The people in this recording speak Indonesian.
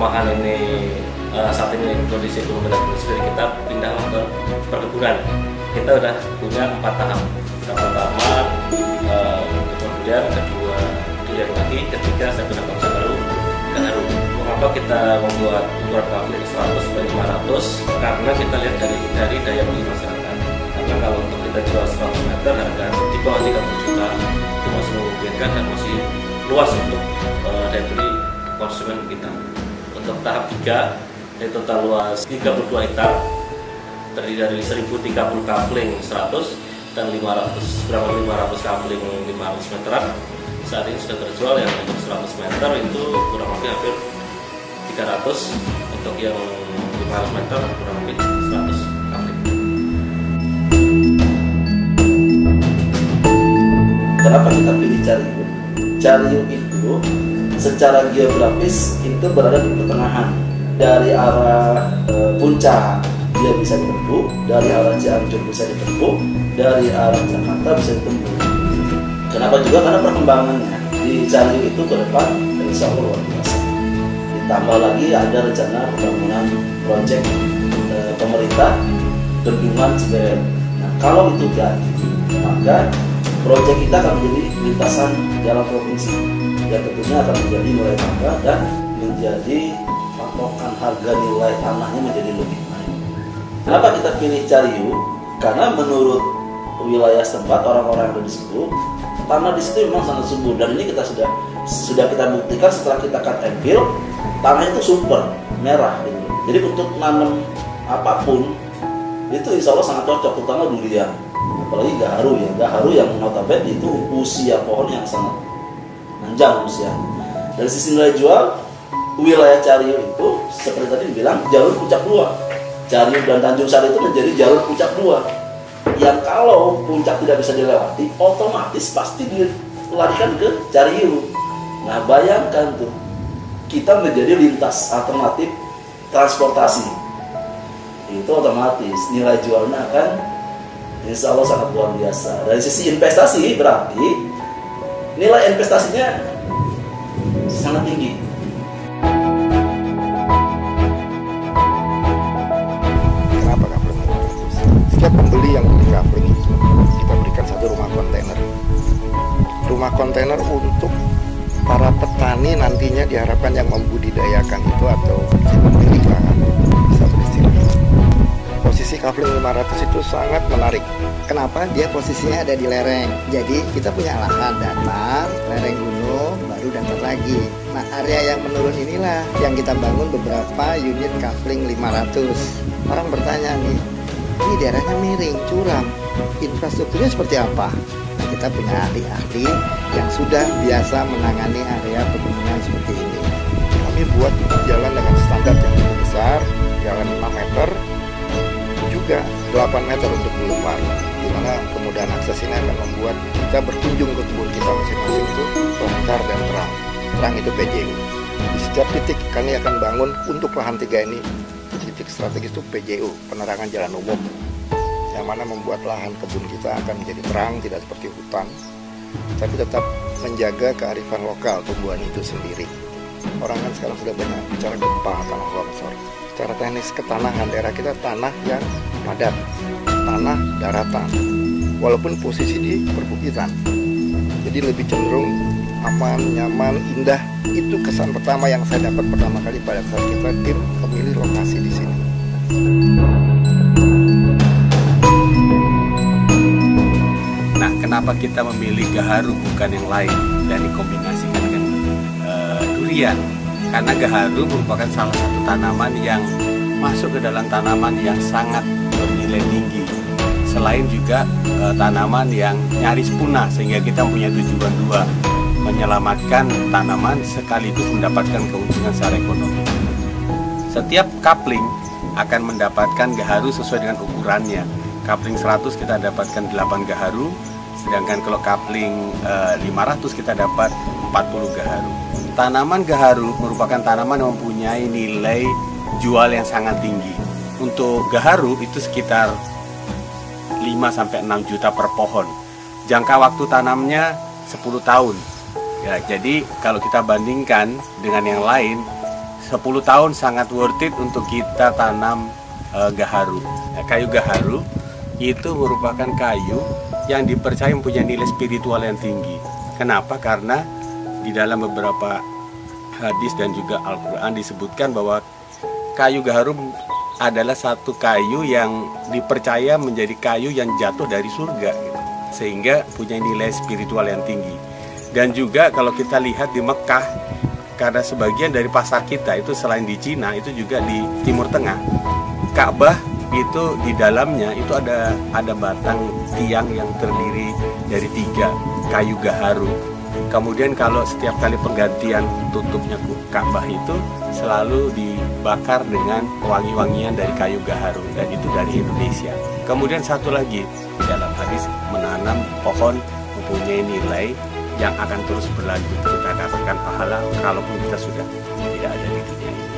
perumahan ini uh, saat ini kondisi belum benar-benar kita pindah ke perkebunan. Kita udah punya empat tahap. Tahap pertama uh, kemudian kedua durian lagi ketiga saya punya konsep baru gaharu mengapa kita membuat ukuran kafling 100 dan 500 karena kita lihat dari dari daya beli masyarakat. Karena kalau untuk kita jual 100 meter harga di bawah 30 juta. Itu masih memungkinkan dan masih luas untuk uh, daya beli konsumen kita untuk tahap 3 yaitu total luas 32 hektar. Terdiri dari 1030 kafling 100 dan 500 berapa 500 kafling 500 meteran saat ini sudah terjual yang untuk 100 meter itu kurang lebih hampir 300 untuk yang 500 meter kurang lebih 100 kafling. Kenapa kita pilih Cariu? Cariu itu secara geografis itu berada di pertengahan. Dari arah e, puncak dia bisa ditempuh dari arah Cianjur bisa ditempuh dari arah Jakarta bisa ditempuh kenapa juga? Karena perkembangannya. Di Cariu itu ke depan insya Allah luar biasa. Ditambah lagi ada rencana pembangunan proyek e, pemerintah bendungan Cibeet nah kalau itu jadi maka proyek kita akan menjadi lintasan jalan provinsi yang tentunya akan menjadi nilai tambah dan menjadi patokan harga nilai tanahnya menjadi lebih naik. Kenapa kita pilih Cariu? Karena menurut wilayah setempat orang-orang yang ada di situ tanah di situ memang sangat subur dan ini kita sudah sudah kita buktikan setelah kita cut and fill tanah itu super merah gitu. Jadi untuk nanam apa pun itu insya Allah sangat cocok terutama durian apalagi gaharu ya. Gaharu yang notabene itu usia pohon yang sangat panjang usia dari sisi nilai jual wilayah Cariu itu seperti tadi bilang jalur puncak dua Cariu dan Tanjung Sari itu menjadi jalur puncak dua yang kalau puncak tidak bisa dilewati otomatis pasti dilarikan ke Cariu nah bayangkan tuh kita menjadi lintas alternatif transportasi. Itu otomatis nilai jualnya akan insya Allah sangat luar biasa. Dari sisi investasi berarti nilai investasinya sangat tinggi. Kenapa kapling setiap pembeli yang beli kapling kita berikan satu rumah kontainer. Rumah kontainer untuk para petani nantinya diharapkan yang membudidayakan itu atau bisa beristirahat posisi kafling 500 itu sangat menarik Kenapa? Dia posisinya ada di lereng. Jadi kita punya lahan datar, lereng gunung, baru datar lagi. Nah area yang menurun inilah yang kita bangun beberapa unit kafling 500. Orang bertanya nih, ini daerahnya miring, curam. Infrastrukturnya seperti apa? Nah, kita punya ahli-ahli yang sudah biasa menangani area pegunungan seperti ini. kami buat jalan dengan standar yang lebih besar jalan 5 meter juga 8 meter untuk boulevard di mana kemudahan akses ini akan membuat kita berkunjung ke kebun kita masing-masing itu lancar dan terang. Terang itu PJU di setiap titik kami akan bangun untuk lahan tiga ini. Titik strategis itu PJU penerangan jalan umum. Yang mana membuat lahan kebun kita akan menjadi terang tidak seperti hutan. Tapi tetap menjaga kearifan lokal tumbuhan itu sendiri. Orang kan sekarang sudah banyak bicara gempa tanah longsor secara teknis ketanahan daerah kita tanah yang padat tanah daratan walaupun posisi di perbukitan. Jadi lebih cenderung aman nyaman indah. Itu kesan pertama yang saya dapat pertama kali pada saat kita tim memilih lokasi di sini. Nah, kenapa kita memilih gaharu bukan yang lain dan dikombinasikan dengan eh, durian? Karena gaharu merupakan salah satu tanaman yang masuk ke dalam tanaman yang sangat bernilai tinggi. Selain juga eh, tanaman yang nyaris punah sehingga kita punya tujuan dua menyelamatkan tanaman sekaligus mendapatkan keuntungan secara ekonomi. Setiap kapling akan mendapatkan gaharu sesuai dengan ukurannya. Kapling 100 kita dapatkan 8 gaharu, sedangkan kalau kapling eh, 500 kita dapat 40 gaharu. Tanaman gaharu merupakan tanaman yang mempunyai nilai jual yang sangat tinggi. Untuk gaharu itu sekitar 5 sampai 6 juta per pohon. Jangka waktu tanamnya 10 tahun. Ya, jadi kalau kita bandingkan dengan yang lain 10 tahun sangat worth it untuk kita tanam uh, gaharu. Nah, kayu gaharu itu merupakan kayu yang dipercaya mempunyai nilai spiritual yang tinggi. Kenapa? Karena di dalam beberapa hadis dan juga Al-Quran disebutkan bahwa kayu gaharu adalah satu kayu yang dipercaya menjadi kayu yang jatuh dari surga gitu. sehingga punya nilai spiritual yang tinggi. Dan juga kalau kita lihat di Mekah karena sebagian dari pasar kita itu selain di Cina itu juga di Timur Tengah. Ka'bah itu di dalamnya itu ada ada batang tiang yang terdiri dari tiga kayu gaharu Kemudian kalau setiap kali penggantian tutupnya Ka'bah itu selalu dibakar dengan wangi-wangian dari kayu gaharu dan itu dari Indonesia. Kemudian satu lagi dalam hadis menanam pohon mempunyai nilai yang akan terus berlanjut kita dapatkan pahala kalaupun kita sudah tidak ada di dunia ini.